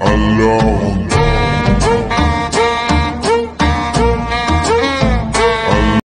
alone.